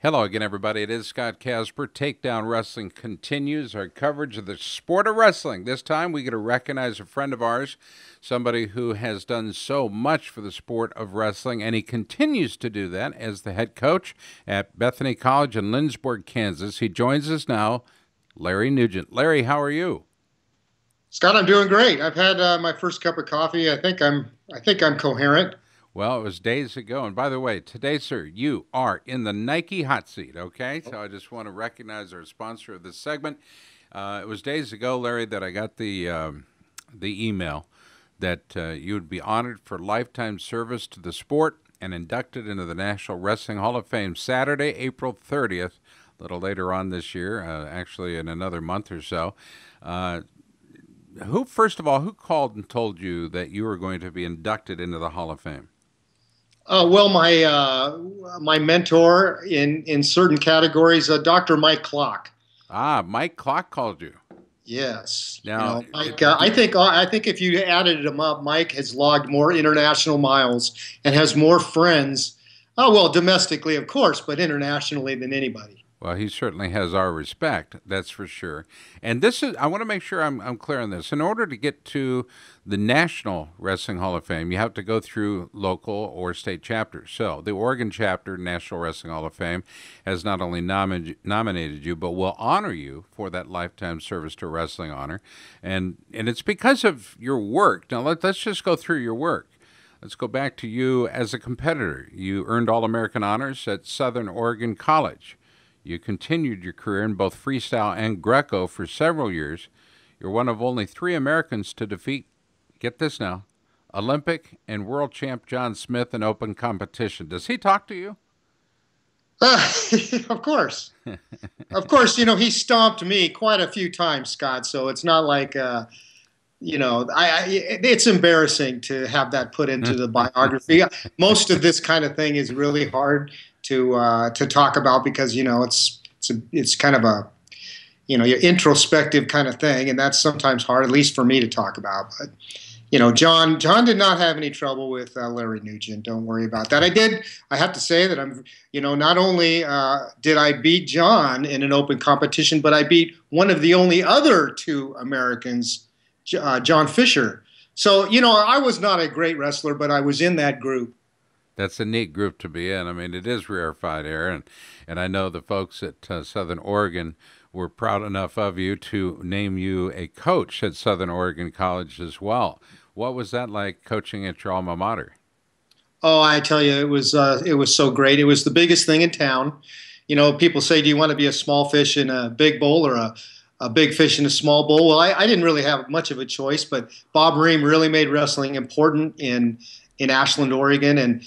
Hello again, everybody. It is Scott Casper. Takedown Wrestling continues our coverage of the sport of wrestling. This time we get to recognize a friend of ours, somebody who has done so much for the sport of wrestling, and he continues to do that as the head coach at Bethany College in Lindsborg, Kansas. He joins us now, Larry Nugent. Larry, how are you? Scott, I'm doing great. I've had uh, my first cup of coffee. I think I'm I think I'm coherent. Well, it was days ago. And by the way, today, sir, you are in the Nike hot seat, okay? So I just want to recognize our sponsor of this segment. Uh, it was days ago, Larry, that I got the, um, the email that uh, you would be honored for lifetime service to the sport and inducted into the National Wrestling Hall of Fame Saturday, April 30th, a little later on this year, uh, actually in another month or so. Uh, who, first of all, who called and told you that you were going to be inducted into the Hall of Fame? Uh, well, my uh, my mentor in in certain categories, uh, Dr. Mike Clock. Ah, Mike Clock called you. Yes. Now, you know, Mike, uh, I think I think if you added him up, Mike has logged more international miles and has more friends. Oh well, domestically, of course, but internationally than anybody. Well, he certainly has our respect, that's for sure. And this is, I want to make sure I'm, I'm clear on this. In order to get to the National Wrestling Hall of Fame, you have to go through local or state chapters. So the Oregon chapter, National Wrestling Hall of Fame, has not only nomi- nominated you, but will honor you for that lifetime service to wrestling honor. And, and it's because of your work. Now, let, let's just go through your work. Let's go back to you as a competitor. You earned All American honors at Southern Oregon College. You continued your career in both freestyle and Greco for several years. You're one of only three Americans to defeat, get this now, Olympic and world champ John Smith in open competition. Does he talk to you? Uh, of course. of course, you know, he stomped me quite a few times, Scott, so it's not like. Uh, you know, I, I, it's embarrassing to have that put into the biography. Most of this kind of thing is really hard to uh, to talk about because you know it's it's a, it's kind of a you know your introspective kind of thing, and that's sometimes hard, at least for me to talk about. But you know, John John did not have any trouble with uh, Larry Nugent. Don't worry about that. I did. I have to say that I'm you know not only uh, did I beat John in an open competition, but I beat one of the only other two Americans, uh, John Fisher. So you know, I was not a great wrestler, but I was in that group that's a neat group to be in. I mean, it is rarefied air, and and I know the folks at uh, Southern Oregon were proud enough of you to name you a coach at Southern Oregon College as well. What was that like coaching at your alma mater? Oh, I tell you, it was uh, it was so great. It was the biggest thing in town. You know, people say, "Do you want to be a small fish in a big bowl or a a big fish in a small bowl?" Well, I, I didn't really have much of a choice, but Bob Riehm really made wrestling important in in Ashland, Oregon, and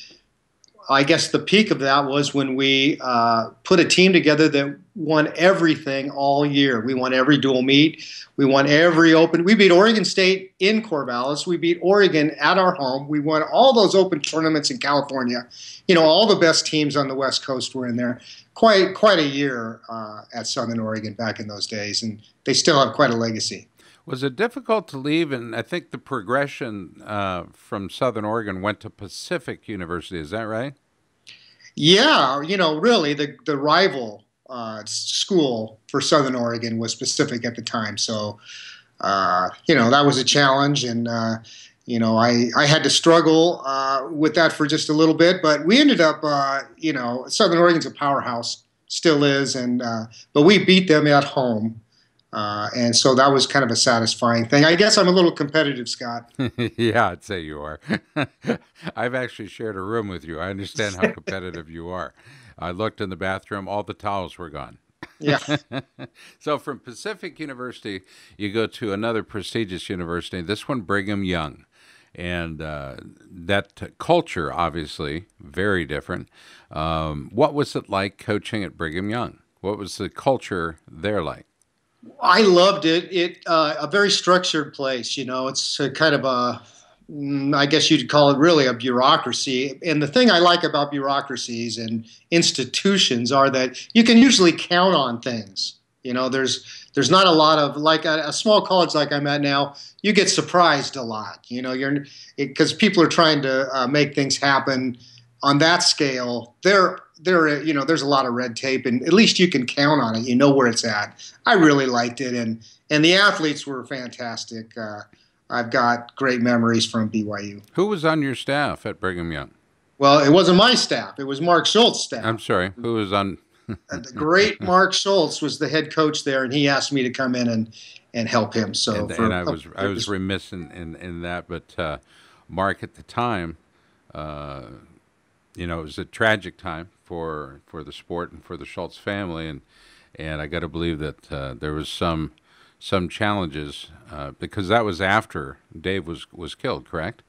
I guess the peak of that was when we uh, put a team together that won everything all year. We won every dual meet. We won every open. We beat Oregon State in Corvallis. We beat Oregon at our home. We won all those open tournaments in California. You know, all the best teams on the West Coast were in there. Quite quite a year uh, at Southern Oregon back in those days, and they still have quite a legacy. Was it difficult to leave? And I think the progression uh, from Southern Oregon went to Pacific University. Is that right? Yeah, you know, really, the the rival uh, school for Southern Oregon was Pacific at the time. So, uh, you know, that was a challenge, and uh, you know, I I had to struggle uh, with that for just a little bit. But we ended up, uh, you know, Southern Oregon's a powerhouse, still is, and uh, but we beat them at home. Uh, and so that was kind of a satisfying thing. I guess I'm a little competitive, Scott. yeah, I'd say you are. I've actually shared a room with you. I understand how competitive you are. I looked in the bathroom, all the towels were gone. Yeah. so from Pacific University, you go to another prestigious university, this one, Brigham Young. And uh, that culture, obviously, very different. Um, what was it like coaching at Brigham Young? What was the culture there like? I loved it. It uh, a very structured place. You know, it's kind of a mm, guess you'd call it really a bureaucracy. And the thing I like about bureaucracies and institutions are that you can usually count on things. You know, there's there's not a lot of like a, a small college like I'm at now. You get surprised a lot. You know, you're because people are trying to uh, make things happen on that scale. They're there you know there's a lot of red tape, and at least you can count on it. You know where it's at. I really liked it, and and the athletes were fantastic. Uh, I've got great memories from BYU. Who was on your staff at Brigham Young? Well, it wasn't my staff. It was Mark Schultz's staff. I'm sorry. Who was on? the great Mark Schultz was the head coach there, and he asked me to come in and, and help him. So, and, for, and I was I was remiss in, in, in that, but uh, Mark at the time, uh, you know, it was a tragic time for for the sport and for the Schultz family, and and I got to believe that uh, there was some some challenges uh, because that was after Dave was was killed, correct?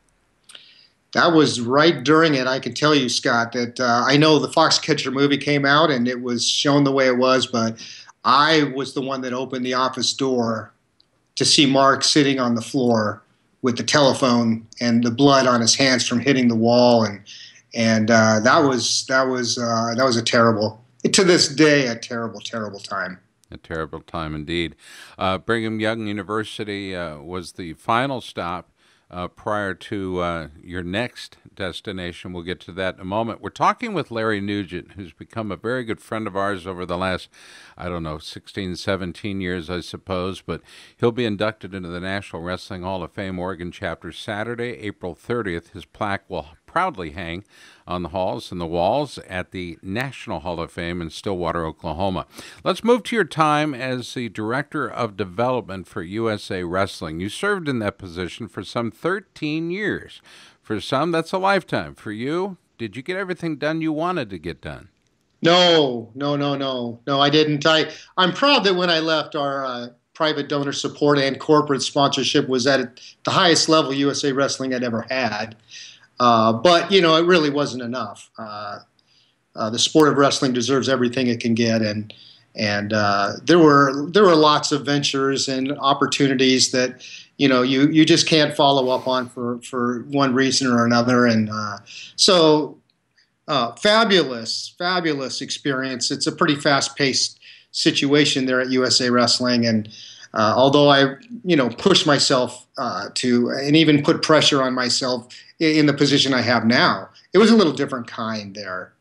That was right during it. I can tell you, Scott, that uh, I know the Foxcatcher movie came out and it was shown the way it was, but I was the one that opened the office door to see Mark sitting on the floor with the telephone and the blood on his hands from hitting the wall, and and uh, that was that was uh, that was a terrible, to this day, a terrible, terrible time. A terrible time indeed. Uh, Brigham Young University uh, was the final stop uh, prior to uh, your next destination. We'll get to that in a moment. We're talking with Larry Nugent, who's become a very good friend of ours over the last, I don't know, 16, 17 years, I suppose. But he'll be inducted into the National Wrestling Hall of Fame Oregon chapter Saturday, April 30th. His plaque will proudly hang on the halls and the walls at the National Hall of Fame in Stillwater, Oklahoma. Let's move to your time as the Director of Development for USA Wrestling. You served in that position for some 13 years. For some, that's a lifetime. For you, did you get everything done you wanted to get done? No, no, no, no, no. I didn't. I I'm proud that when I left, our uh, private donor support and corporate sponsorship was at the highest level USA Wrestling had ever had. Uh, but you know, it really wasn't enough. Uh, uh, the sport of wrestling deserves everything it can get, and and uh, there were there were lots of ventures and opportunities that you know you you just can't follow up on for for one reason or another, and uh, so fabulous, fabulous experience. It's a pretty fast paced situation there at USA Wrestling, and although I, you know, pushed myself to and even put pressure on myself in the position I have now, it was a little different kind there.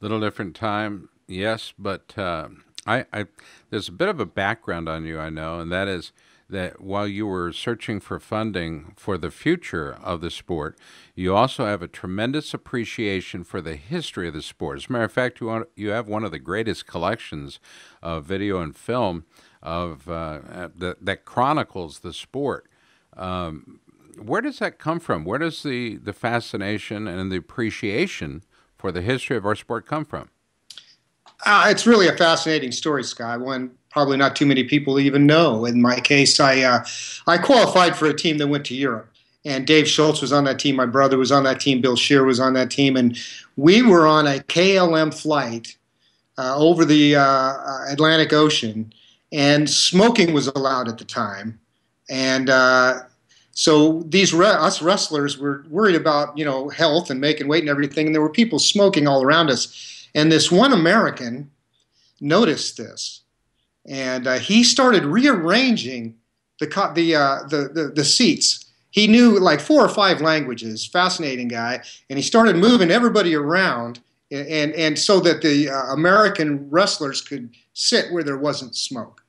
Little different time, yes, but uh, I, I, there's a bit of a background on you, I know, and that is that while you were searching for funding for the future of the sport, you also have a tremendous appreciation for the history of the sport. As a matter of fact, you, you have one of the greatest collections of video and film of uh, that, that chronicles the sport. Um, where does that come from? Where does the, the fascination and the appreciation for the history of our sport come from? Uh, it's really a fascinating story, Scott. One probably not too many people even know. In my case, I uh, I qualified for a team that went to Europe, and Dave Schultz was on that team. My brother was on that team. Bill Scherr was on that team, and we were on a KLM flight uh, over the uh, Atlantic Ocean and smoking was allowed at the time, and uh, so these re- us wrestlers were worried about you know health and making weight and everything, and there were people smoking all around us, and this one American noticed this, and uh, he started rearranging the the, uh, the the the seats. He knew like four or five languages, fascinating guy, and he started moving everybody around and and so that the uh, American wrestlers could sit where there wasn't smoke.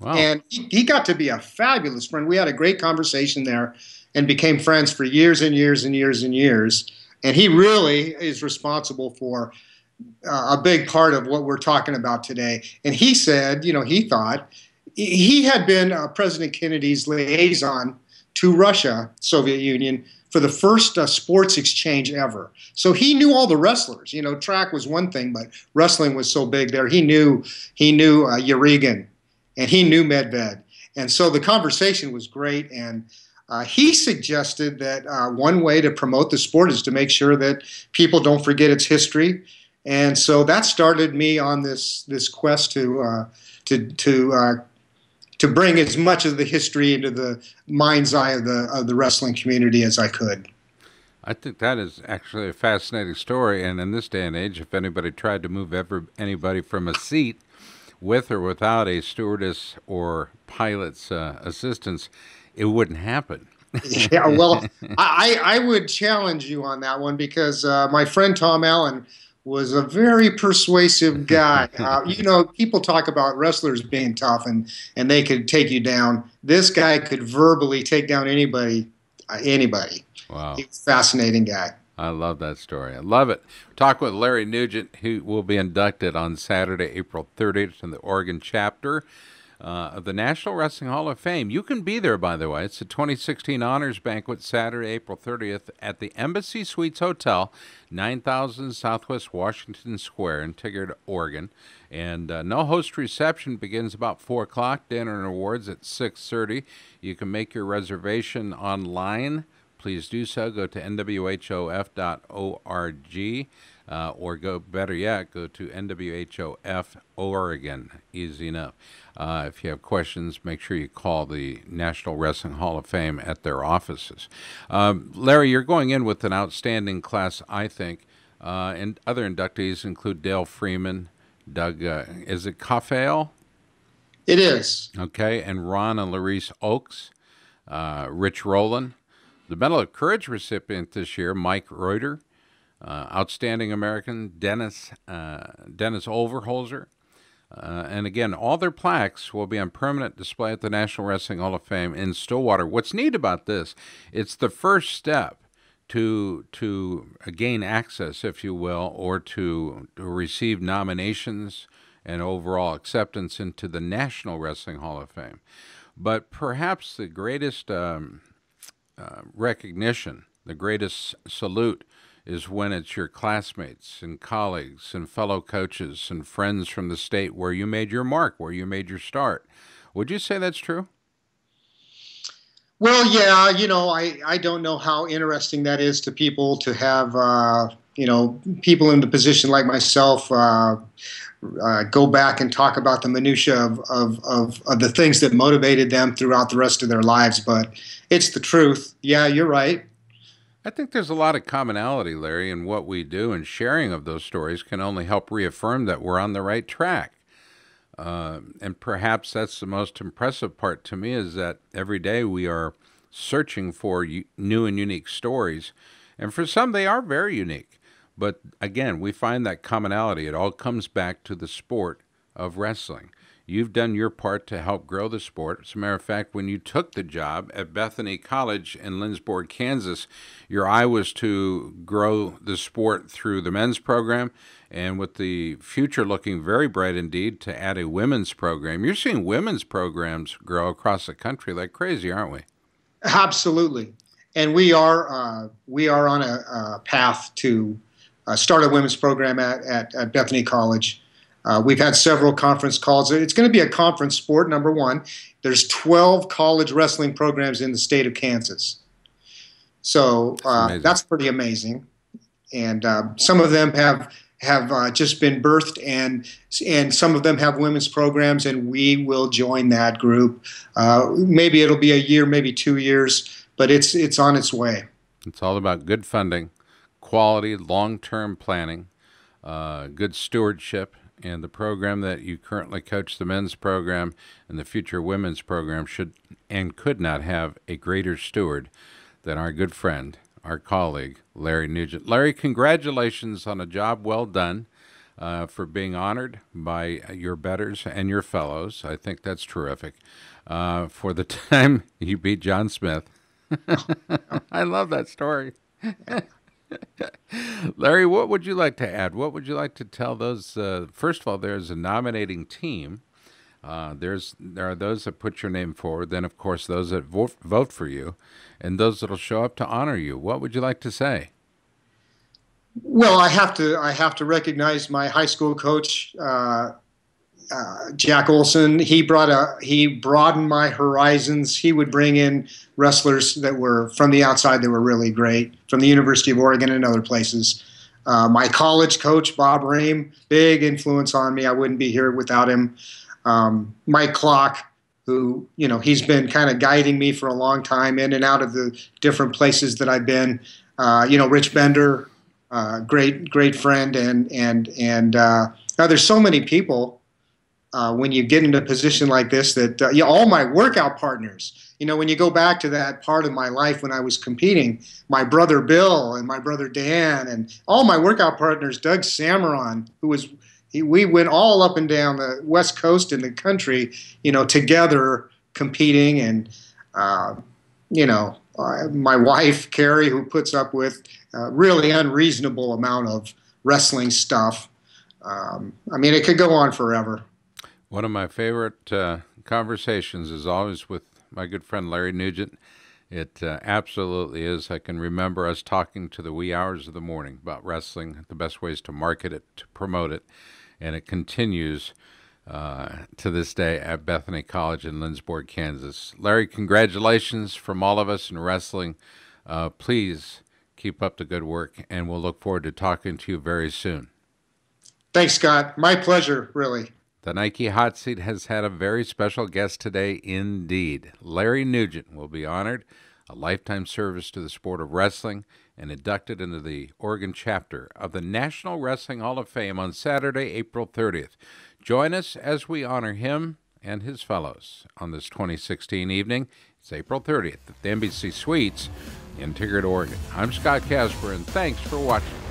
Wow. And he, got to be a fabulous friend. We had a great conversation there, and became friends for years and years and years and years. And he really is responsible for uh, a big part of what we're talking about today. And he said, you know, he thought he had been uh, President Kennedy's liaison to Russia, Soviet Union, for the first uh, sports exchange ever. So he knew all the wrestlers. You know, track was one thing, but wrestling was so big there. He knew he knew uh, and he knew Medved, and so the conversation was great. And uh, he suggested that uh, one way to promote the sport is to make sure that people don't forget its history. And so that started me on this this quest to uh, to to uh, to bring as much of the history into the mind's eye of the of the wrestling community as I could. I think that is actually a fascinating story, and in this day and age, if anybody tried to move ever anybody from a seat with or without a stewardess or pilot's uh, assistance, it wouldn't happen. yeah, well, I, I would challenge you on that one because uh, my friend Tom Allen was a very persuasive guy. Uh, you know, people talk about wrestlers being tough and, and they could take you down. This guy could verbally take down anybody. Uh, anybody. Wow. He's a fascinating guy. I love that story. I love it. Talk with Larry Nugent, who will be inducted on Saturday, April 30th in the Oregon chapter uh, of the National Wrestling Hall of Fame. You can be there, by the way. It's the 2016 Honors Banquet, Saturday, April 30th at the Embassy Suites Hotel, 9000 Southwest Washington Square in Tigard, Oregon. And uh, no host reception begins about 4 o'clock. Dinner and awards at 6.30. You can make your reservation online please do so. Go to nwhof.org uh, or go, better yet, go to nwhof Oregon. Easy enough. Uh, if you have questions, make sure you call the National Wrestling Hall of Fame at their offices. Um, Larry, you're going in with an outstanding class, I think. Uh, and other inductees include Dale Freeman, Doug, uh, is it Cafael? It is. Okay, and Ron and Larice Oaks, uh, Rich Rowland, the Medal of Courage recipient this year, Mike Reuter, uh, outstanding American, Dennis uh, Dennis Overholzer. Uh, and again, all their plaques will be on permanent display at the National Wrestling Hall of Fame in Stillwater. What's neat about this, it's the first step to to gain access, if you will, or to, to receive nominations and overall acceptance into the National Wrestling Hall of Fame. But perhaps the greatest um, uh, recognition, the greatest salute, is when it's your classmates and colleagues and fellow coaches and friends from the state where you made your mark, where you made your start. Would you say that's true? Well, yeah, you know, I, I don't know how interesting that is to people to have, uh, you know, people in the position like myself uh, uh, go back and talk about the minutia of, of, of, of, the things that motivated them throughout the rest of their lives. But it's the truth. Yeah, you're right. I think there's a lot of commonality, Larry, in what we do, and sharing of those stories can only help reaffirm that we're on the right track. Uh, and perhaps that's the most impressive part to me is that every day we are searching for new and unique stories. And for some, they are very unique. But again, we find that commonality. It all comes back to the sport of wrestling. You've done your part to help grow the sport. As a matter of fact, when you took the job at Bethany College in Lindsborg, Kansas, your eye was to grow the sport through the men's program, and with the future looking very bright indeed, to add a women's program. You're seeing women's programs grow across the country like crazy, aren't we? Absolutely, and we are uh, we are on a, a path to uh, start a women's program at, at, at Bethany College. Uh, we've had several conference calls. It's going to be a conference sport, number one. There's 12 college wrestling programs in the state of Kansas. So uh, that's pretty amazing. And uh, some of them have have uh, just been birthed, and and some of them have women's programs, and we will join that group. Uh, maybe it'll be a year, maybe two years, but it's it's on its way. It's all about good funding, quality, long term planning, uh, good stewardship, and the program that you currently coach, the men's program and the future women's program, should and could not have a greater steward than our good friend, our colleague, Larry Nugent. Larry, congratulations on a job well done. Uh, for being honored by your betters and your fellows. I think that's terrific. Uh, for the time you beat John Smith. I love that story. Larry, what would you like to add? What would you like to tell those? Uh, first of all, there's a nominating team. Uh, there's there are those that put your name forward. Then, of course, those that vote, vote for you, and those that'll show up to honor you. What would you like to say? Well, I have to I have to recognize my high school coach, uh, uh, Jack Olson, he brought a he broadened my horizons. He would bring in wrestlers that were from the outside that were really great from the University of Oregon and other places. Uh, my college coach Bob Riehm, big influence on me. I wouldn't be here without him. Um, Mike Clock, who you know he's been kind of guiding me for a long time in and out of the different places that I've been. Uh, you know, Rich Bender, uh, great great friend, and and and uh, now there's so many people uh, when you get into a position like this that uh, yeah, all my workout partners, you know, when you go back to that part of my life when I was competing, my brother Bill and my brother Dan and all my workout partners, Doug Samaron, who was he, we went all up and down the west coast in the country, you know, together competing and uh, you know uh, my wife Carrie, who puts up with uh, really unreasonable amount of wrestling stuff. Um, I mean, it could go on forever. One of my favorite uh, conversations is always with my good friend Larry Nugent. It uh, absolutely is. I can remember us talking to the wee hours of the morning about wrestling, the best ways to market it, to promote it, and it continues uh, to this day at Bethany College in Lindsborg, Kansas. Larry, congratulations from all of us in wrestling. Uh, please keep up the good work, and we'll look forward to talking to you very soon. Thanks, Scott. My pleasure, really. The Nike Hot Seat has had a very special guest today indeed. Larry Nugent will be honored, a lifetime service to the sport of wrestling, and inducted into the Oregon chapter of the National Wrestling Hall of Fame on Saturday, April 30th. Join us as we honor him and his fellows on this 2016 evening. It's April 30th at the Embassy Suites in Tigard, Oregon. I'm Scott Casper, and thanks for watching.